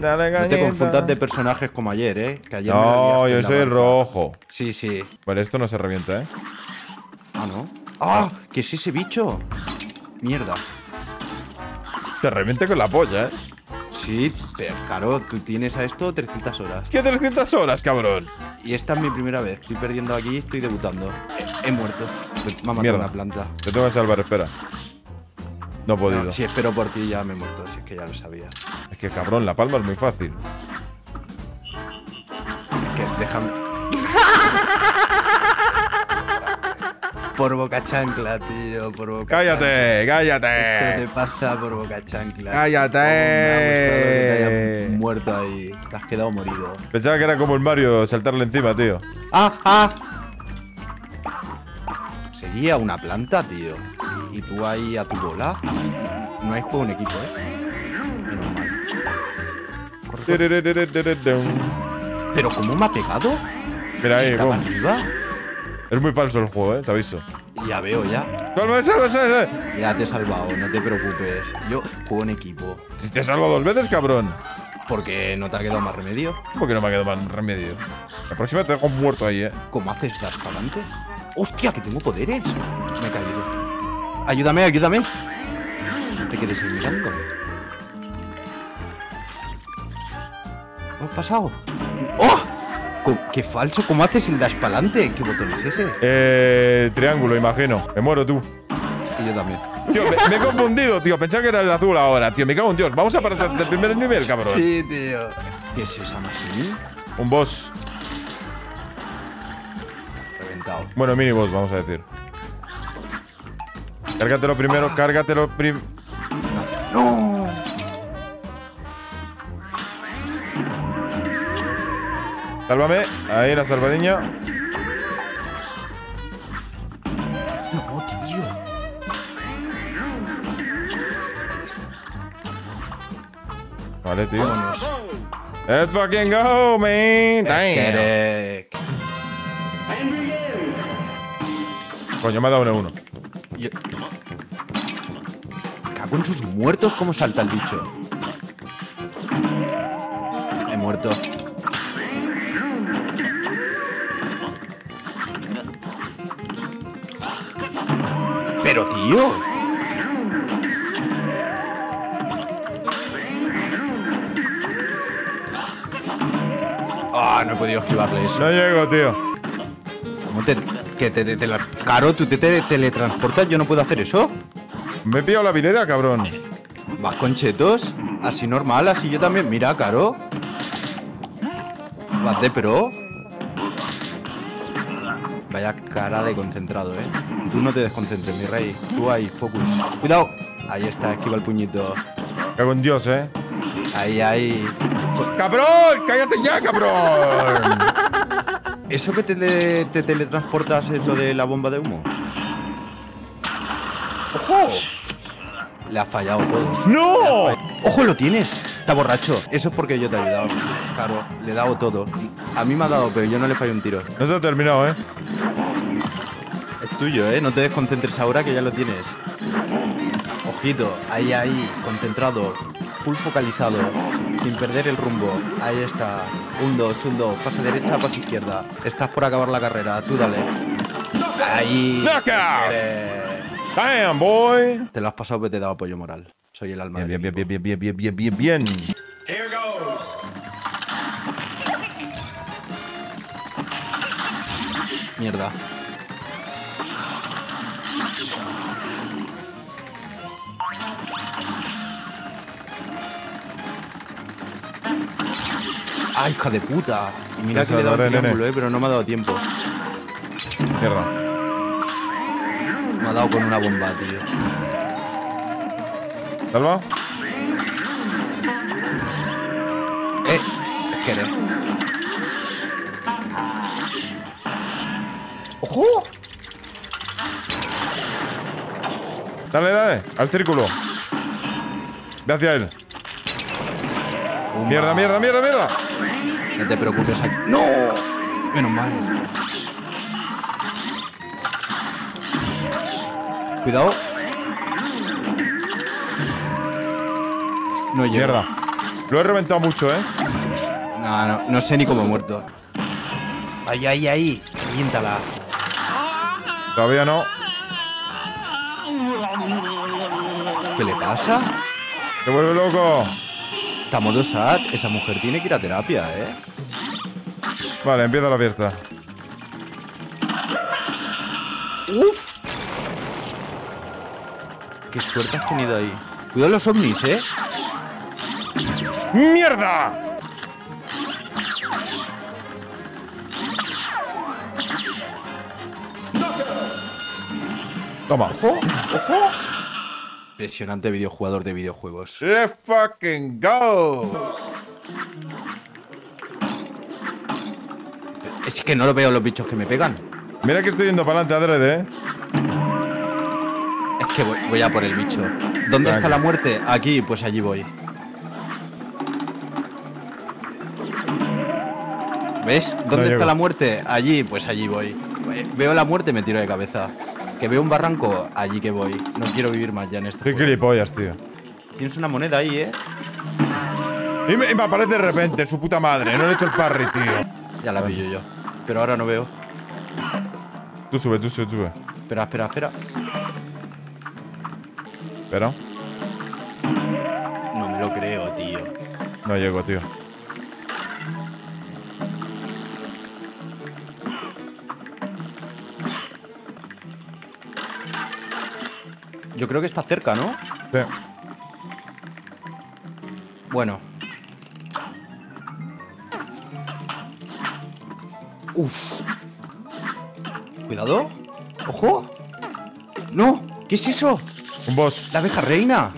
Dale, No te confundas de personajes como ayer, ¿eh? Que ayer me No, liaste yo soy el rojo. Sí, sí. Vale, esto no se revienta, ¿eh? Ah, ¿no? ¡Ah! ¿Qué es ese bicho? Mierda. Te reviente con la polla, ¿eh? Sí, pero claro, tú tienes a esto 300 horas. ¿Qué 300 horas, cabrón? Y esta es mi primera vez. Estoy perdiendo aquí, estoy debutando. He, he muerto. Me ha matado Mierda. una planta. Te tengo que salvar, espera. No he podido. No, si espero por ti ya me he muerto, si es que ya lo sabía. Es que cabrón, la palma es muy fácil. Es que déjame. por boca chancla, tío, por boca ¡Cállate! chancla. Eso te ¡Cállate! pasa por boca chancla. ¡Cállate! Me ha que te muerto ahí. Te has quedado morido. Pensaba que era como el Mario saltarle encima, tío. ¡Ah! ¡Ah! Seguía una planta, tío. Y, tú ahí a tu bola. No hay juego en equipo, ¿eh? Menos mal. Corre, corre. Mira ¿Pero cómo me ha pegado? Si ahí, estaba boom. arriba. Es muy falso el juego, eh, te aviso. Ya veo, ya. ¡Salva, salva, salva! Ya te he salvado, no te preocupes. Yo juego en equipo. Si te salvo dos veces, cabrón. Porque no te ha quedado más remedio. ¿Cómo que no me ha quedado más remedio? La próxima te dejo muerto ahí, eh. ¿Cómo haces das para adelante? ¡Hostia, que tengo poderes! Me he caído. Ayúdame, ayúdame. No te quedes ahí mirando. ¿Qué ha pasado? ¡Oh! ¡Qué falso! ¿Cómo haces el dash para adelante? ¿Qué botón es ese? Eh. Triángulo, imagino. Me muero tú. Y yo también. Tío, me, me he confundido, tío. Pensaba que era el azul ahora, tío. Me cago en Dios. Vamos a pasar del primer nivel, cabrón. Sí, tío. ¿Qué es esa máquina? Un boss. Reventado. Bueno, mini boss, vamos a decir. Cárgatelo primero, cárgatelo prim. ¡No! Sálvame. Ahí la salvadiña. ¡No, tío! Vale, tío. Vámonos. Let's fucking go, man. Damn. Coño, me ha dado uno uno. Yo- muertos, cómo salta el bicho. He muerto. Pero tío. Ah, no he podido esquivarle eso. No llego, tío. ¿Cómo te, que te, te- te la- Caro, tú te, te teletransportas, yo no puedo hacer eso. Me he pillado la habilidad, cabrón. ¿Vas con chetos? Así normal, así yo también. Mira, Caro. Vas de pro. Vaya cara de concentrado, eh. Tú no te desconcentres, mi rey. Tú ahí, focus. Cuidado. Ahí está, esquiva el puñito. Cago en Dios, eh. Ahí, ahí. ¡Cabrón! ¡Cállate ya, cabrón! ¿Eso que te, te- te teletransportas es lo de la bomba de humo? ¡Ojo! Le ha fallado todo. ¡No! ¡Ojo, lo tienes! Está borracho. Eso es porque yo te he ayudado. Claro, le he dado todo. A mí me ha dado, pero yo no le fallo un tiro. No se ha terminado, eh. Es tuyo, ¿eh? No te desconcentres ahora que ya lo tienes. Ojito, ahí, ahí, concentrado, full focalizado, sin perder el rumbo. Ahí está. Un dos, un dos, pase derecha, pase izquierda. Estás por acabar la carrera, tú dale. Ahí. Knockout. ¡Damn, boy! Te lo has pasado, pero te he dado apoyo moral. Soy el alma Bien, bien, bien, bien, bien, bien, bien, bien, bien. Mierda. ¡Ay, hija de puta! Y mira Eso, que le he dado el triángulo, eh, pero no me ha dado tiempo. Mierda. Me ha dado con una bomba, tío. ¿Salva? Eh, es que eres. ¡Ojo! Dale, dale. Al círculo. Ve hacia él. Pumba. Mierda, mierda, mierda, mierda. No te preocupes aquí. ¡No! Menos mal. Cuidado. No llega. Mierda. Lo he reventado mucho, ¿eh? No, no, no sé ni cómo he muerto. Ahí, ahí, ahí. Reviéntala. Todavía no. ¿Qué le pasa? ¡Se vuelve loco! Está modo sad. Esa mujer tiene que ir a terapia, ¿eh? Vale, empieza la fiesta. Qué suerte has tenido ahí. Cuidado los ovnis, ¿eh? ¡Mierda! Toma. ¡Ojo! ¡Ojo! Impresionante videojugador de videojuegos. Let's fucking go. Es que no lo veo los bichos que me pegan. Mira que estoy yendo para adelante adrede, ¿eh? Que voy, voy a por el bicho. ¿Dónde está la muerte? Aquí, pues allí voy. ¿Ves? ¿Dónde está la muerte? Allí, pues allí voy. Eh, Veo la muerte, me tiro de cabeza. Que veo un barranco, allí que voy. No quiero vivir más ya en este Qué gilipollas, tío. Tienes una moneda ahí, ¿eh? Y me, y me aparece de repente, su puta madre. No le he hecho el parry, tío. Ya la pillo yo. Pero ahora no veo. Tú sube, tú sube, sube. Espera, espera, espera. Espera. No me lo creo, tío. No llego, tío. Yo creo que está cerca, ¿no? Sí. Bueno. Uf. Cuidado. ¡Ojo! ¡No! ¿Qué es eso? Un boss. ¡La abeja reina!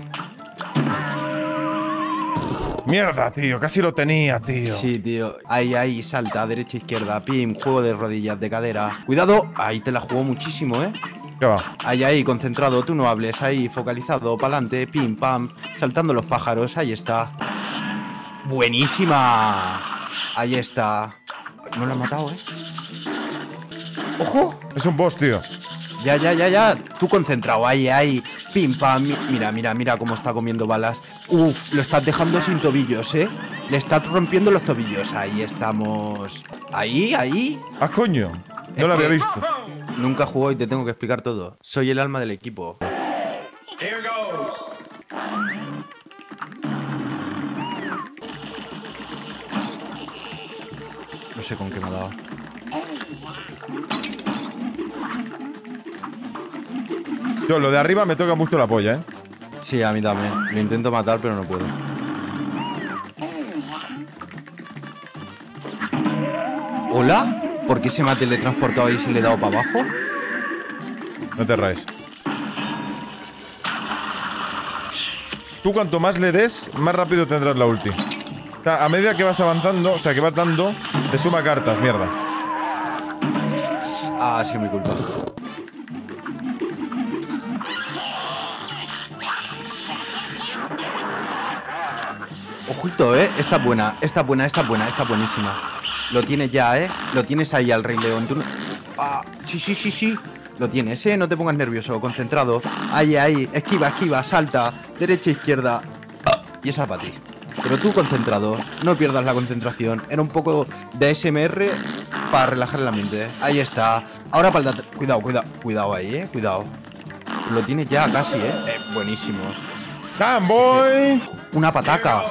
Mierda, tío. Casi lo tenía, tío. Sí, tío. Ahí, ahí, salta, derecha, izquierda, pim, juego de rodillas, de cadera. ¡Cuidado! Ahí te la jugó muchísimo, ¿eh? ¿Qué va? Ahí, ahí, concentrado, tú no hables, ahí, focalizado, pa'lante, pim, pam, saltando los pájaros, ahí está. ¡Buenísima! Ahí está. No lo ha matado, ¿eh? ¡Ojo! Es un boss, tío. Ya, ya, ya, ya. Tú concentrado, ahí, ahí. Pim, pam. mi- Mira, mira, mira cómo está comiendo balas. Uf, lo estás dejando sin tobillos, ¿eh? Le estás rompiendo los tobillos. Ahí estamos. Ahí, ahí. Ah, coño. No lo había visto. Nunca jugó y te tengo que explicar todo. Soy el alma del equipo. No sé con qué me ha dado. Yo, lo de arriba me toca mucho la polla, ¿eh? Sí, a mí también. Lo intento matar, pero no puedo. ¿Hola? ¿Por qué se me ha teletransportado ahí si le he dado para abajo? No te raes. Tú cuanto más le des, más rápido tendrás la ulti. O sea, a medida que vas avanzando, o sea, que vas dando, te suma cartas, mierda. Ah, ha sido mi culpa. Ojito, ¿eh? Esta es buena, esta es buena, esta es buena, esta es buenísima. Lo tienes ya, ¿eh? Lo tienes ahí al Rey León. Tú no- Ah, sí, sí, sí, sí. Lo tienes, ¿eh? No te pongas nervioso, concentrado. Ahí, ahí. Esquiva, esquiva, salta. Derecha, izquierda. Y esa para ti. Pero tú concentrado, no pierdas la concentración. Era un poco de SMR para relajar la mente. Ahí está. Ahora para el Cuidado, cuidado, cuidado ahí, eh. Cuidado. Lo tienes ya casi, eh. Eh, buenísimo. ¡Camboy! Una pataca.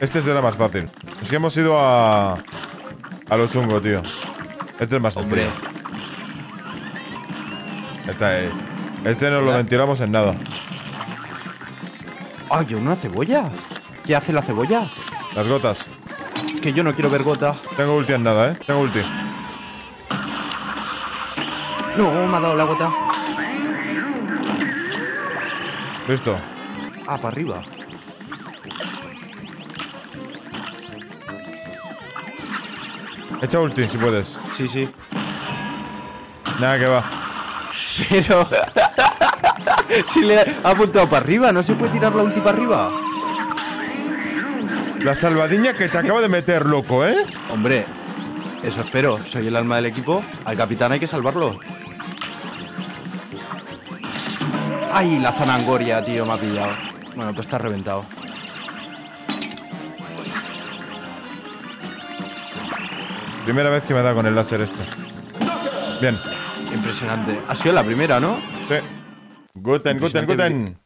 Este será más fácil. Es que hemos ido a. a lo chungo, tío. Este es más Hombre. sencillo. Este, este no lo Mira. ventilamos en nada. ¡Ay, una cebolla! ¿Qué hace la cebolla? Las gotas. Que yo no quiero ver gota. Tengo ulti en nada, ¿eh? Tengo ulti. No, me ha dado la gota. Listo. Ah, para arriba. Echa ulti si puedes. Sí, sí. Nada que va. Pero. si le ha apuntado para arriba, ¿no se puede tirar la ulti para arriba? La salvadiña que te acaba de meter, loco, ¿eh? Hombre, eso espero. Soy el alma del equipo. Al capitán hay que salvarlo. ¡Ay, la zanangoria, tío! Me ha pillado. Bueno, pues está reventado. Primera vez que me da con el láser este. Bien. Impresionante. Ha sido la primera, ¿no? Sí. Guten, guten, guten.